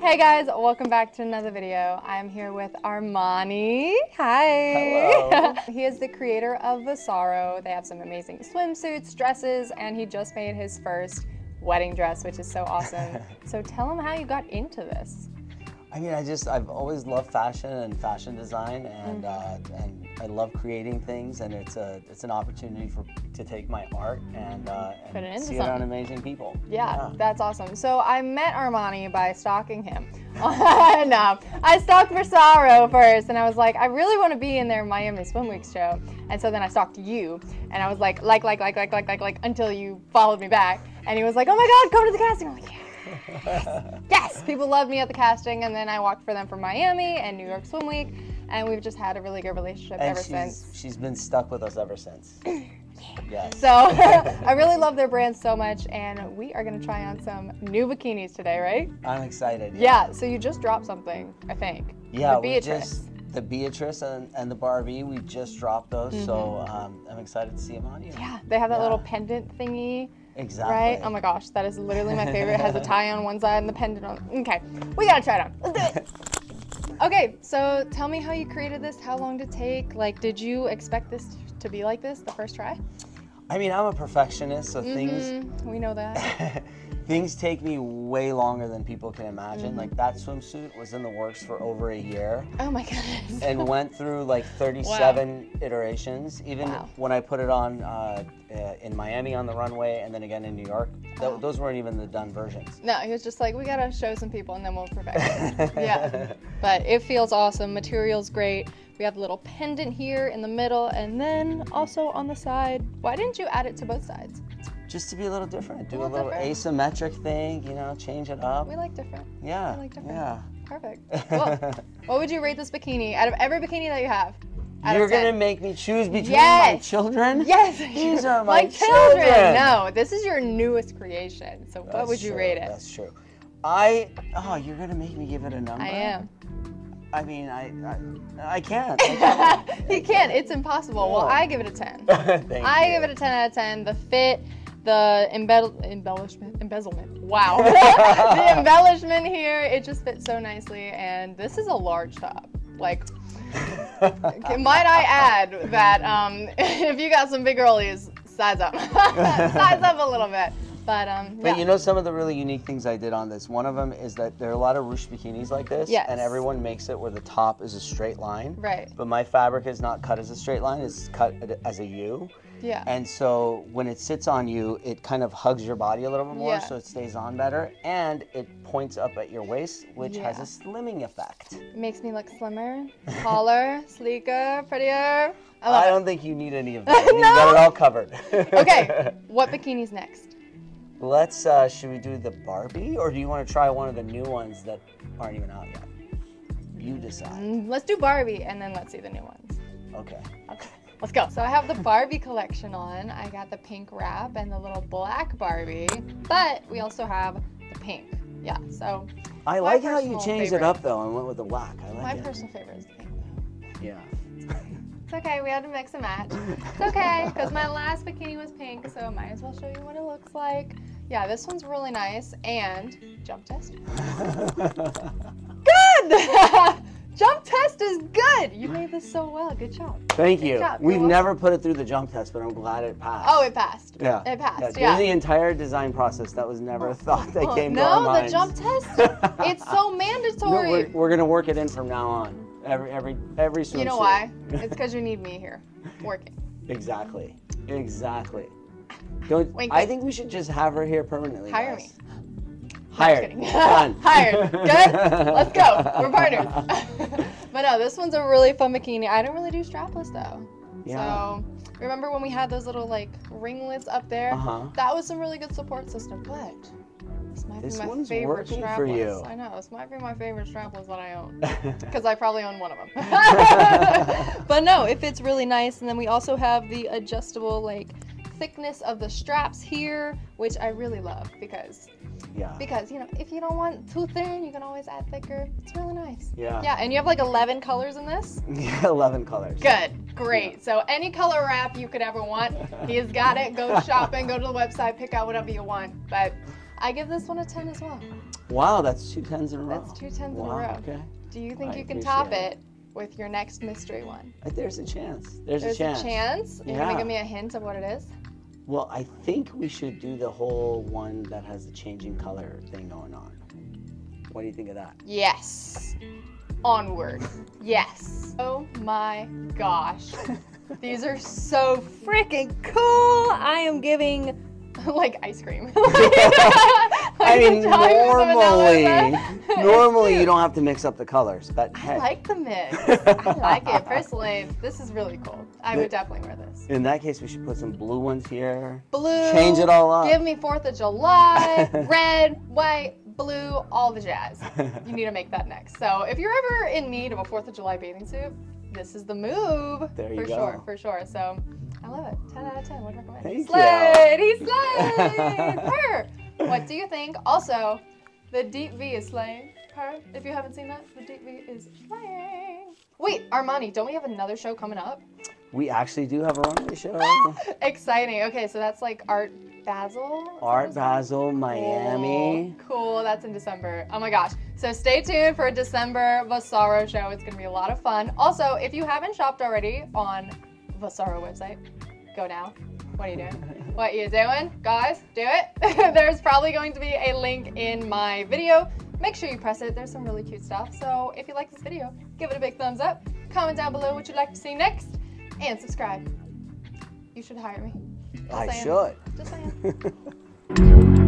Hey guys, welcome back to another video. I'm here with Armani. Hi. Hello. he is the creator of Vasaro. They have some amazing swimsuits, dresses, and he just made his first wedding dress, which is so awesome. so tell him how you got into this. I mean, I just I've always loved fashion and fashion design, and uh, and I love creating things, and it's a it's an opportunity for to take my art and, uh, Put it and see it on amazing people. Yeah, that's awesome. So I met Armani by stalking him. no, I stalked Vasaro first, and I was like, I really want to be in their Miami Swim Week show. And so then I stalked you, and I was like, like, like, like, like, like, like, like, until you followed me back. And he was like, Oh my God, come to the casting. I'm like, Yeah. yes, people loved me at the casting, and then I walked for them for Miami and New York Swim Week, and we've just had a really good relationship and ever she's since. she's been stuck with us ever since. yes. So I really love their brand so much, and we are gonna try on some new bikinis today, right? I'm excited. Yeah, so you just dropped something, I think. Yeah, The we Beatrice. just the Beatrice and, and the Barbie. We just dropped those, so um, I'm excited to see them on you. Mm-hmm. Yeah, they have that little pendant thingy, Exactly. right? Oh my gosh, that is literally my favorite. It has a tie on one side and the pendant on. Okay, we gotta try it on. Let's do it. Okay, so tell me how you created this. How long did it take? Like, did you expect this to be like this the first try? I mean, I'm a perfectionist, so things Mm, we know that. things take me way longer than people can Mm-hmm. imagine. Like that swimsuit was in the works for over a year Oh my goodness. and went through like 37 iterations. Even Wow. when I put it on uh, uh, in Miami on the runway and then again in New York, th- Wow. those weren't even the done versions. No, he was just like, we gotta show some people and then we'll perfect it. yeah. But it feels awesome. Material's great. We have a little pendant here in the middle and then also on the side. Why didn't you add it to both sides? Just to be a little different, do a little little asymmetric thing, you know, change it up. We like different. Yeah, like different. yeah. Perfect. Cool. what would you rate this bikini out of every bikini that you have? Out You're gonna make me choose between my children? Yes, These are my my children. children. No, this is your newest creation. So what would you true, rate it? That's true. I oh, you're gonna make me give it a number. I am. I mean, I I, I can't. I can't. It's impossible. Well, I give it a 10. Thank I you. give it a 10 out of 10. The fit, the embe- embellishment, embezzlement. Wow. the embellishment here, it just fits so nicely. And this is a large top. Like, might I add that um, if you got some big girlies, size up. size up a little bit. But, um, But yeah. you know some of the really unique things I did on this. One of them is that there are a lot of ruche bikinis like this, Yes. and everyone makes it where the top is a straight line. Right. But my fabric is not cut as a straight line; it's cut as a U. Yeah. And so when it sits on you, it kind of hugs your body a little bit more, Yeah. so it stays on better, and it points up at your waist, which has a slimming effect. It makes me look slimmer, taller, sleeker, prettier. I love I don't think you need any of that. You got it all covered. Okay, what bikini's next? Let's. Uh, should we do the Barbie, or do you want to try one of the new ones that aren't even out yet? You decide. Mm, Let's do Barbie and then let's see the new ones. Okay. Okay, let's go. So I have the Barbie collection on. I got the pink wrap and the little black Barbie, but we also have the pink. Yeah, so I like how you changed favorite. it up though and went with the black. I like my it. personal favorite is the pink. Though. Yeah. It's okay, we had to mix and match. It's okay, because my last bikini was pink, so I might as well show you what it looks like. Yeah, this one's really nice. And jump test. Good! jump test is good! You made this so well. Good job. Thank you. job. We've never put it through the jump test, but I'm glad it passed. Oh, it passed. yeah. It passed, Yeah. Yeah. the entire design process, that was never a thought that Oh, came to our minds. no, the jump test. It's so No, mandatory. we're, we're gonna work it in from now on. Every every every swimsuit. you know why? It's because you need me here working. Exactly. Exactly. Don't. Wink, I wink. think we should just have her here permanently. Hire guys. me. Hired. Done. Hired. Good? Let's go. We're partners. but no, this one's a really fun bikini. I don't really do strapless though. Yeah. So remember when we had those little like ringlets up there? Uh-huh. That was some really good support system. But this might This be my one's favorite strapless. for you. I know this might be my favorite strapless that I own. Because I probably own one of them. but no, it fits really nice. And then we also have the adjustable like thickness of the straps here, which I really love because yeah. because you know if you don't want too thin, you can always add thicker. It's really nice. Yeah. Yeah, and you have like 11 colors in this. Yeah, Eleven colors. Good, great. So any color wrap you could ever want, he's got it. Go shopping, go to the website, pick out whatever you want. But I give this one a 10 as well. Wow, that's two tens in a row. That's two tens in a row. Okay. Do you think you can top appreciate it with your next mystery one? Uh, There's a chance. There's, There's a chance. a chance. You're Yeah. gonna give me a hint of what it is. Well, I think we should do the whole one that has the changing color thing going on. What do you think of that? Yes. Onward. Yes. Oh my gosh. These are so freaking cool. I am giving like ice cream. I mean, normally, normally you don't. have to mix up the colors, but I like the mix. I like it personally. This is really cool. I The- would definitely wear this. in that case, we should put some blue ones here. Blue. Change it all up. Give me Fourth of July, red, white, blue, all the jazz. You need to make that next. So if you're ever in need of a Fourth of July bathing suit, this is the move. There you for go. For sure, for sure. So I love it. 10 out of 10. Would recommend. Thank you. slayed. He slayed. Her. What do you think? Also, the deep V is slaying. Her. If you haven't seen that, the deep V is slaying. Wait, Armani, don't we have another show coming up? We actually do have a runway show. Exciting. Okay, so that's like Art Basel. Is that what Art? Basel, Miami. Cool. Cool, that's in December. Oh my gosh. So stay tuned for a December Vasaro show. It's gonna be a lot of fun. Also, if you haven't shopped already on Vasaro website, go now. What are you doing? What you doing? Guys, do it. There's probably going to be a link in my video. Make sure you press it. There's some really cute stuff. So if you like this video, give it a big thumbs up. Comment down below what you'd like to see next. And subscribe. You should hire me. Just I saying. should. Just saying.